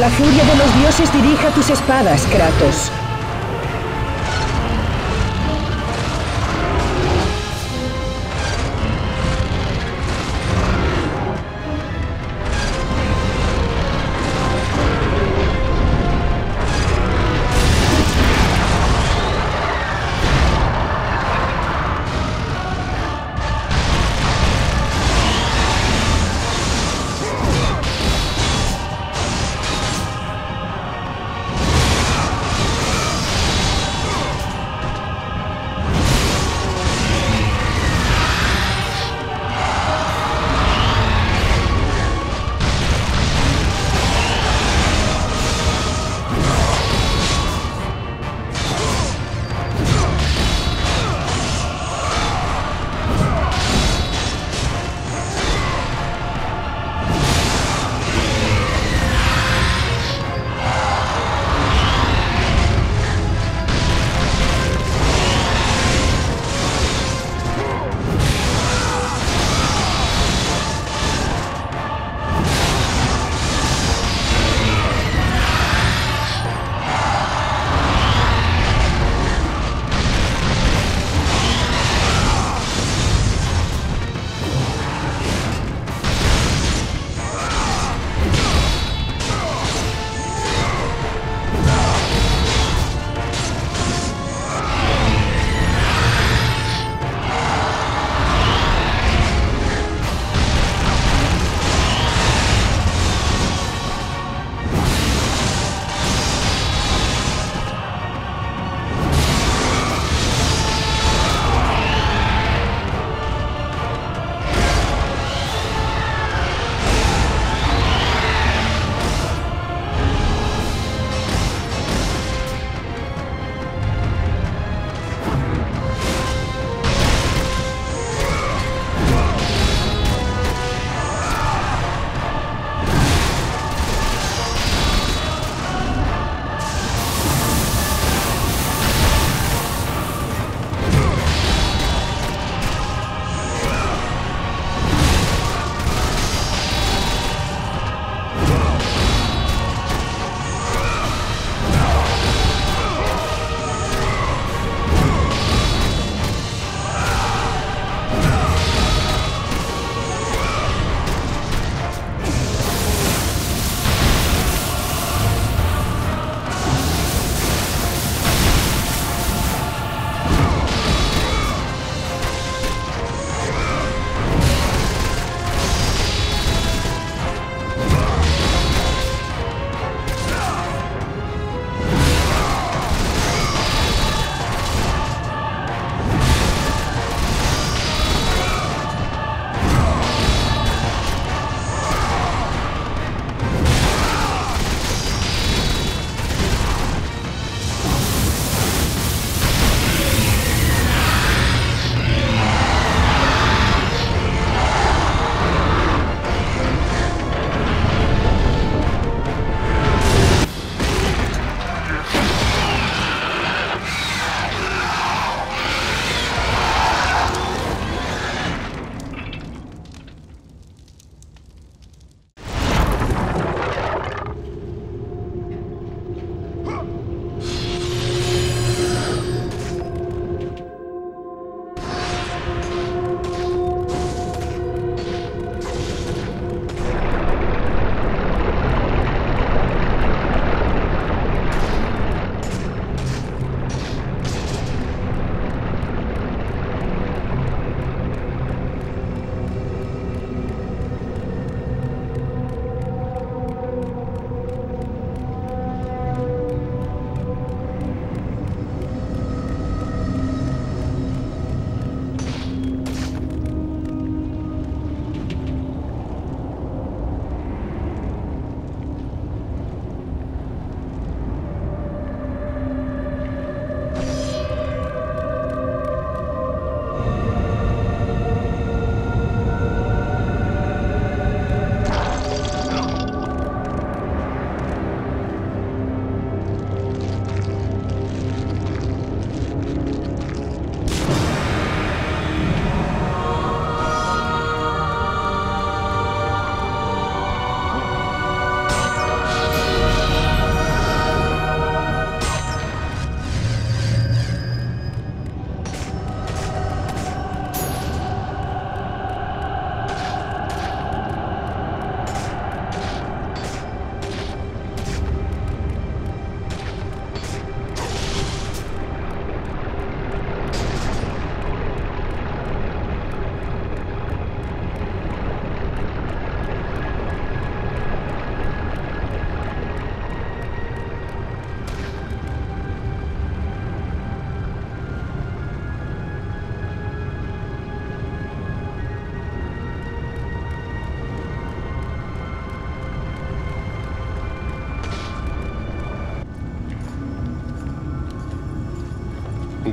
La furia de los dioses dirija tus espadas, Kratos.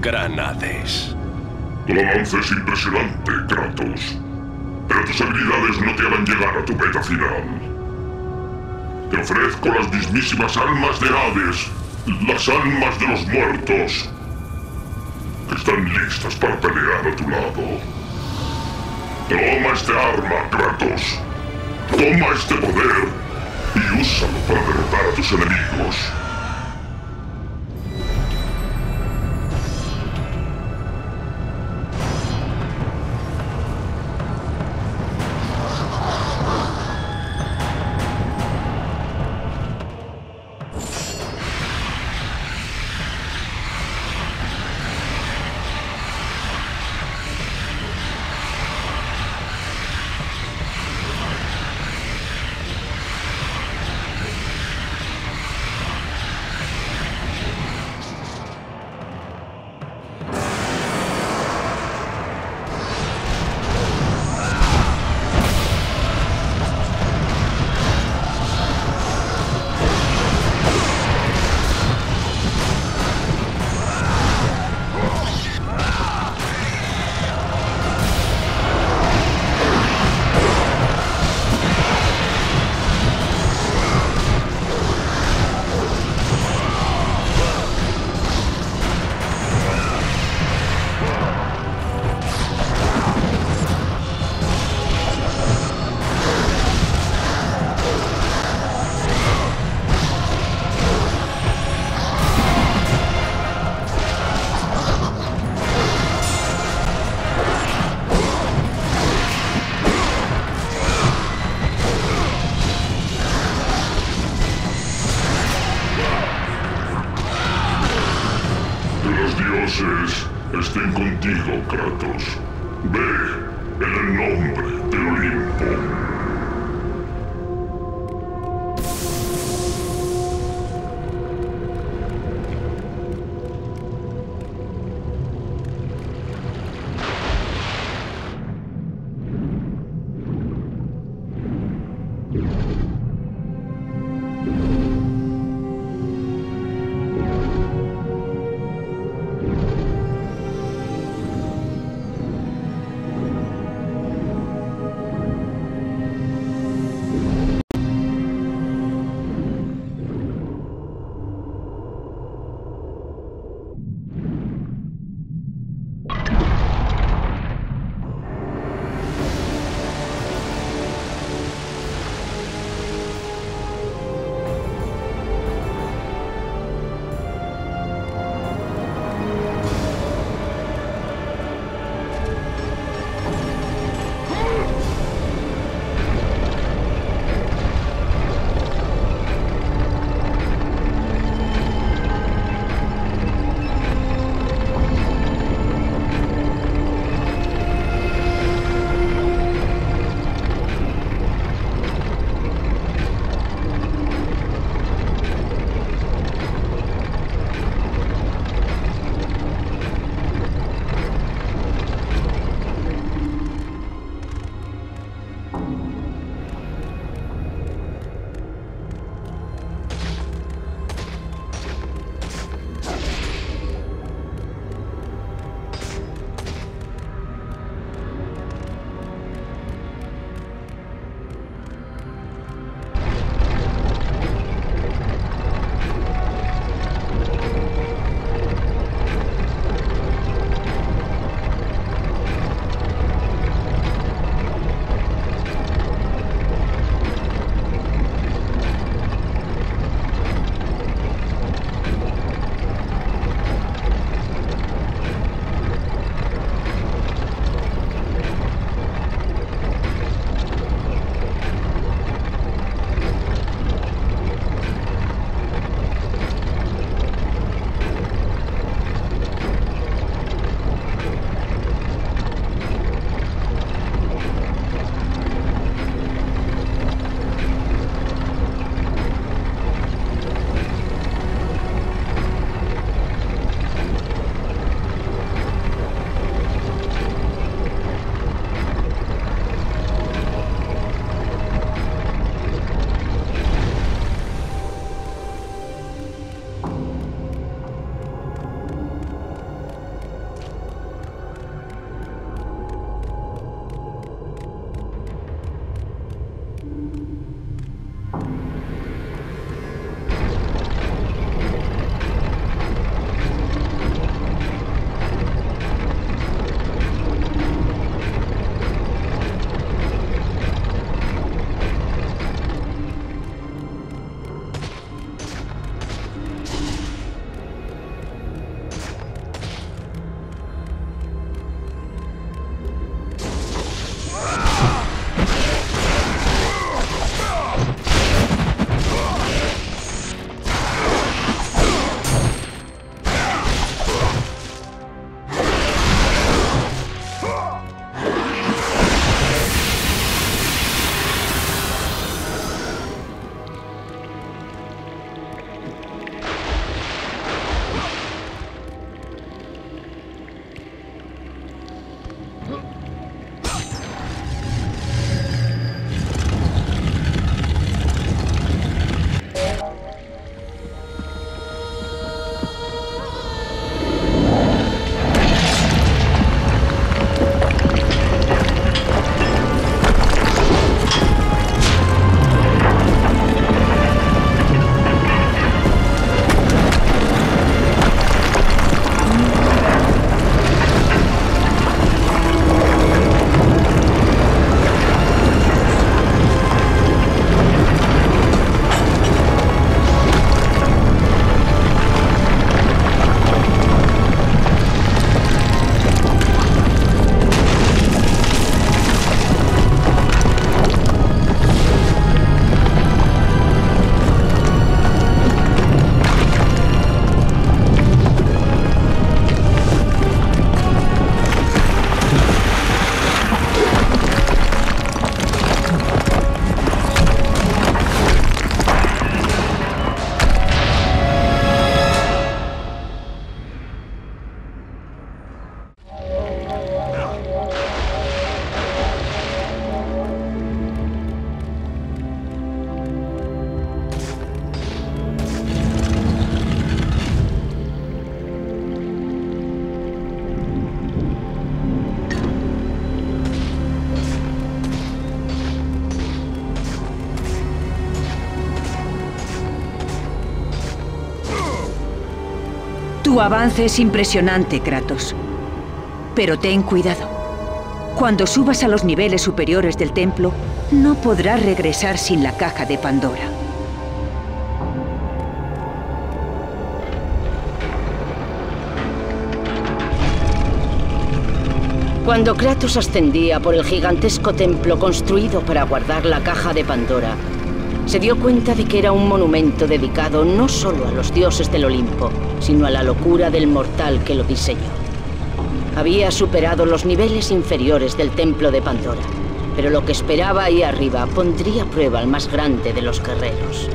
Gran Hades. Tu es impresionante, Kratos. Pero tus habilidades no te harán llegar a tu meta final. Te ofrezco las mismísimas almas de Hades, las almas de los muertos, que están listas para pelear a tu lado. Toma este arma, Kratos. Toma este poder y úsalo para derrotar a tus enemigos. Contigo, Kratos. Ve Tu avance es impresionante, Kratos. Pero ten cuidado. Cuando subas a los niveles superiores del templo, no podrás regresar sin la caja de Pandora. Cuando Kratos ascendía por el gigantesco templo construido para guardar la caja de Pandora, se dio cuenta de que era un monumento dedicado no solo a los dioses del Olimpo, sino a la locura del mortal que lo diseñó. Había superado los niveles inferiores del templo de Pandora, pero lo que esperaba ahí arriba pondría a prueba al más grande de los guerreros.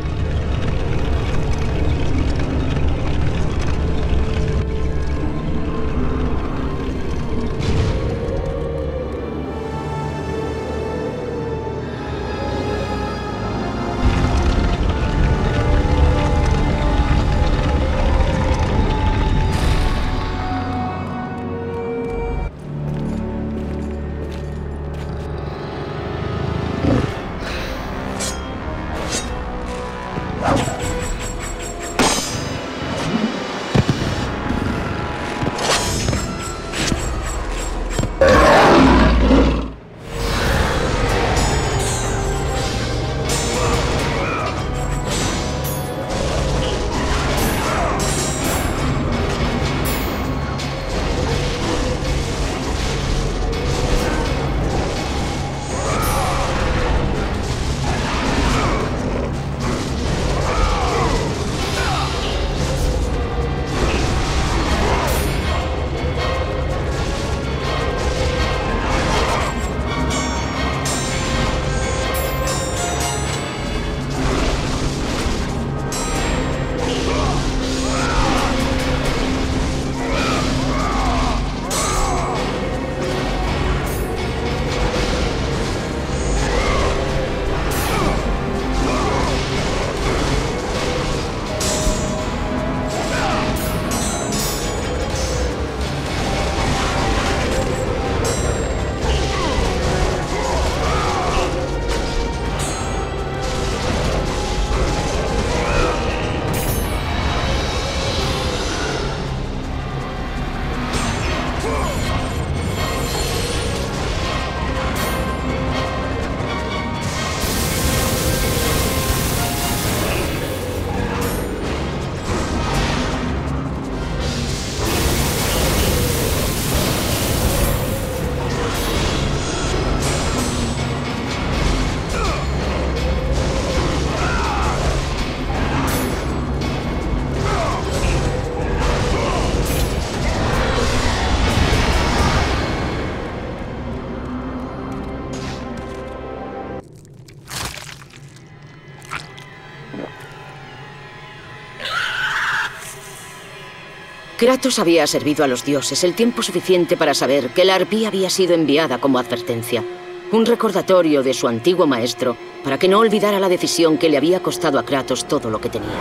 Kratos había servido a los dioses el tiempo suficiente para saber que la arpía había sido enviada como advertencia. Un recordatorio de su antiguo maestro para que no olvidara la decisión que le había costado a Kratos todo lo que tenía.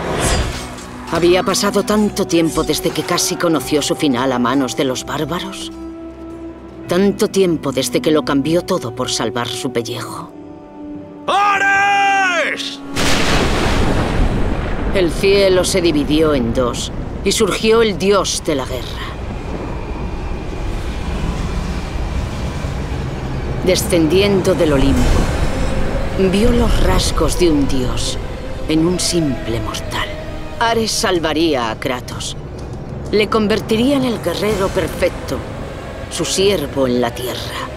¿Había pasado tanto tiempo desde que casi conoció su final a manos de los bárbaros? Tanto tiempo desde que lo cambió todo por salvar su pellejo. ¡Ares! El cielo se dividió en dos y surgió el dios de la guerra. Descendiendo del Olimpo, vio los rasgos de un dios en un simple mortal. Ares salvaría a Kratos. Le convertiría en el guerrero perfecto, su siervo en la tierra.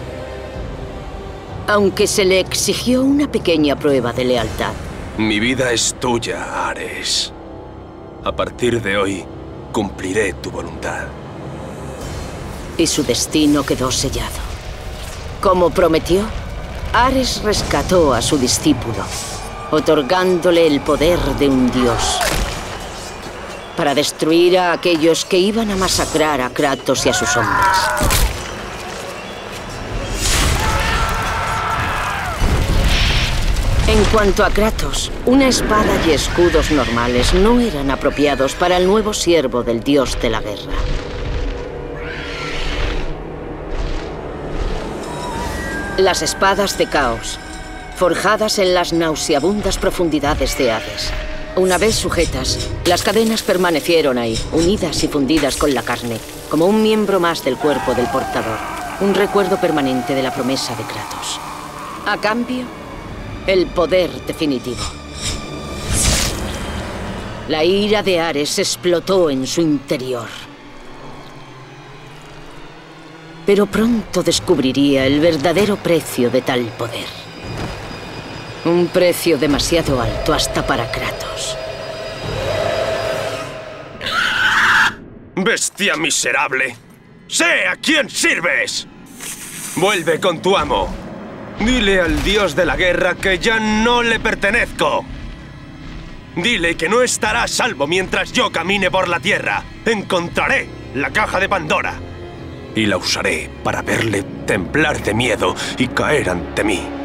Aunque se le exigió una pequeña prueba de lealtad. Mi vida es tuya, Ares. A partir de hoy, cumpliré tu voluntad. Y su destino quedó sellado. Como prometió, Ares rescató a su discípulo, otorgándole el poder de un dios. Para destruir a aquellos que iban a masacrar a Kratos y a sus hombres. Cuanto a Kratos, una espada y escudos normales no eran apropiados para el nuevo siervo del dios de la guerra. Las espadas de caos, forjadas en las nauseabundas profundidades de Hades, Una vez sujetas, las cadenas permanecieron ahí, unidas y fundidas con la carne, como un miembro más del cuerpo del portador. Un recuerdo permanente de la promesa de Kratos. A cambio, el poder definitivo. La ira de Ares explotó en su interior. Pero pronto descubriría el verdadero precio de tal poder. Un precio demasiado alto hasta para Kratos. ¡Bestia miserable! ¡Sé a quién sirves! Vuelve con tu amo. Dile al dios de la guerra que ya no le pertenezco. Dile que no estará a salvo mientras yo camine por la tierra. Encontraré la caja de Pandora. Y la usaré para verle temblar de miedo y caer ante mí.